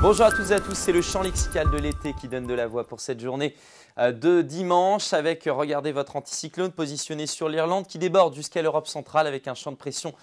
Bonjour à tous et à tous, c'est le champ lexical de l'été qui donne de la voix pour cette journée euh, de dimanche avec, regardez votre anticyclone positionné sur l'Irlande qui déborde jusqu'à l'Europe centrale avec un champ de pression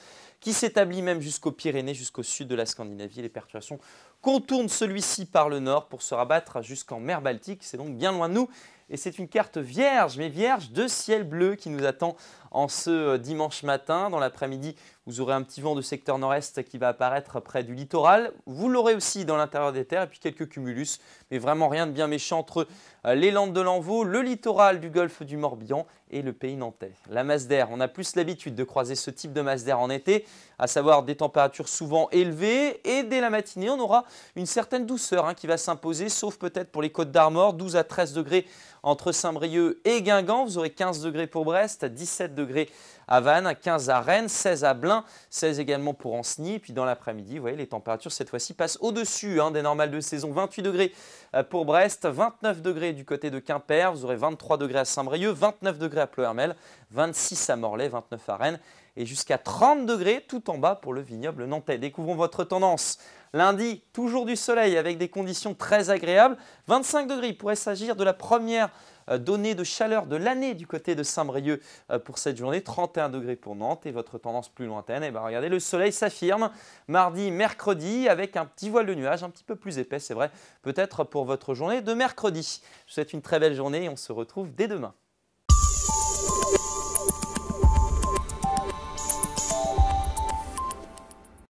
qui s'établit même jusqu'aux Pyrénées, jusqu'au sud de la Scandinavie. Les perturbations contournent celui-ci par le nord pour se rabattre jusqu'en mer Baltique. C'est donc bien loin de nous et c'est une carte vierge, mais vierge de ciel bleu qui nous attend en ce euh, dimanche matin. Dans l'après-midi, vous aurez un petit vent de secteur nord-est qui va apparaître près du littoral. Vous l'aurez aussi dans l'intérieur des terres et puis quelques cumulus, mais vraiment rien de bien méchant entre euh, les Landes de l'Envaux, le littoral du golfe du Morbihan et le pays nantais. La masse d'air, on a plus l'habitude de croiser ce type de masse d'air en été, à savoir des températures souvent élevées et dès la matinée, on aura une certaine douceur hein, qui va s'imposer, sauf peut-être pour les côtes d'Armor, 12 à 13 degrés entre Saint-Brieuc et Guingamp. Vous aurez 15 degrés pour Brest, 17 degrés à Vannes, 15 à Rennes, 16 à Blain, 16 également pour Ancenis. Et puis dans l'après-midi, vous voyez, les températures cette fois-ci passent au-dessus hein, des normales de saison. 28 degrés euh, pour Brest, 29 degrés du côté de Quimper, vous aurez 23 degrés à Saint-Brieuc, 29 degrés à Pleuhermel, 26 à Morlaix, 29 à Rennes et jusqu'à 30 degrés tout en bas pour le vignoble nantais. Découvrons votre tendance. Lundi, toujours du soleil avec des conditions très agréables. 25 degrés, pourrait s'agir de la première euh, donnée de chaleur de l'année du côté de Saint-Brieuc euh, pour cette journée. 31 degrés pour Nantes et votre tendance plus lointaine. Et eh bien regardez, le soleil s'affirme mardi, mercredi avec un petit voile de nuages un petit peu plus épais, c'est vrai, peut-être pour votre journée de mercredi. Je vous souhaite une très belle journée et on se retrouve dès demain.